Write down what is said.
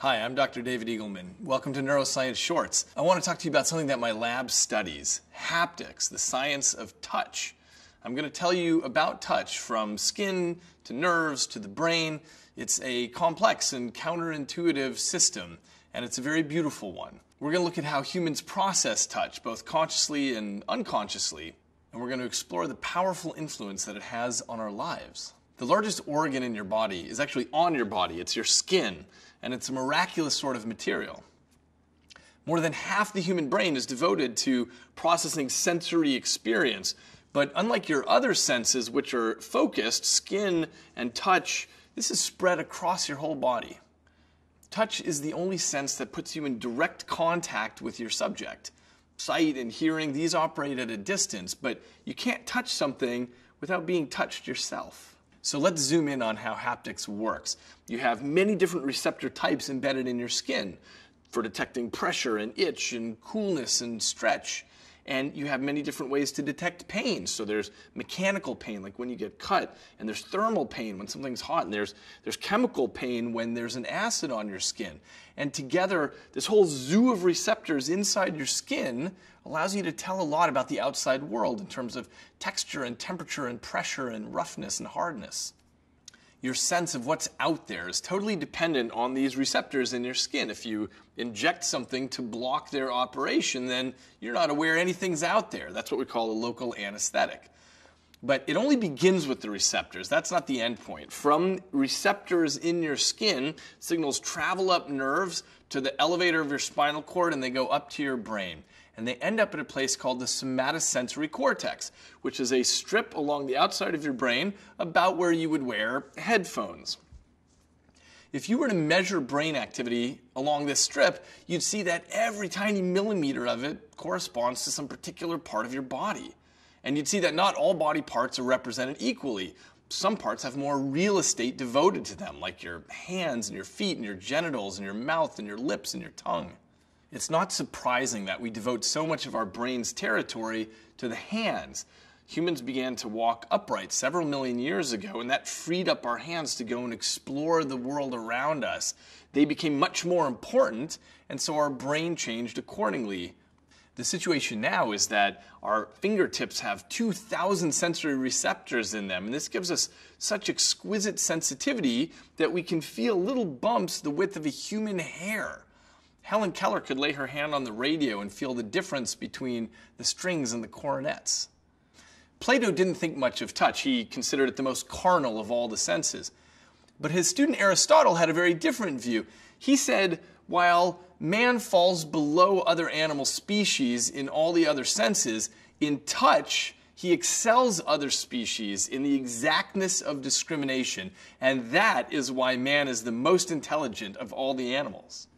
Hi, I'm Dr. David Eagleman. Welcome to Neuroscience Shorts. I want to talk to you about something that my lab studies haptics, the science of touch. I'm going to tell you about touch from skin to nerves to the brain. It's a complex and counterintuitive system, and it's a very beautiful one. We're going to look at how humans process touch, both consciously and unconsciously, and we're going to explore the powerful influence that it has on our lives. The largest organ in your body is actually on your body, it's your skin, and it's a miraculous sort of material. More than half the human brain is devoted to processing sensory experience, but unlike your other senses, which are focused, skin and touch, this is spread across your whole body. Touch is the only sense that puts you in direct contact with your subject. Sight and hearing, these operate at a distance, but you can't touch something without being touched yourself. So let's zoom in on how haptics works. You have many different receptor types embedded in your skin for detecting pressure and itch and coolness and stretch. And you have many different ways to detect pain. So there's mechanical pain, like when you get cut, and there's thermal pain when something's hot, and there's, there's chemical pain when there's an acid on your skin. And together, this whole zoo of receptors inside your skin allows you to tell a lot about the outside world in terms of texture and temperature and pressure and roughness and hardness your sense of what's out there is totally dependent on these receptors in your skin. If you inject something to block their operation, then you're not aware anything's out there. That's what we call a local anesthetic. But it only begins with the receptors. That's not the end point. From receptors in your skin, signals travel up nerves to the elevator of your spinal cord and they go up to your brain and they end up at a place called the somatosensory cortex, which is a strip along the outside of your brain about where you would wear headphones. If you were to measure brain activity along this strip, you'd see that every tiny millimeter of it corresponds to some particular part of your body. And you'd see that not all body parts are represented equally. Some parts have more real estate devoted to them, like your hands and your feet and your genitals and your mouth and your lips and your tongue. It's not surprising that we devote so much of our brain's territory to the hands. Humans began to walk upright several million years ago, and that freed up our hands to go and explore the world around us. They became much more important, and so our brain changed accordingly. The situation now is that our fingertips have 2,000 sensory receptors in them, and this gives us such exquisite sensitivity that we can feel little bumps the width of a human hair. Helen Keller could lay her hand on the radio and feel the difference between the strings and the cornets. Plato didn't think much of touch. He considered it the most carnal of all the senses. But his student Aristotle had a very different view. He said, while man falls below other animal species in all the other senses, in touch, he excels other species in the exactness of discrimination, and that is why man is the most intelligent of all the animals.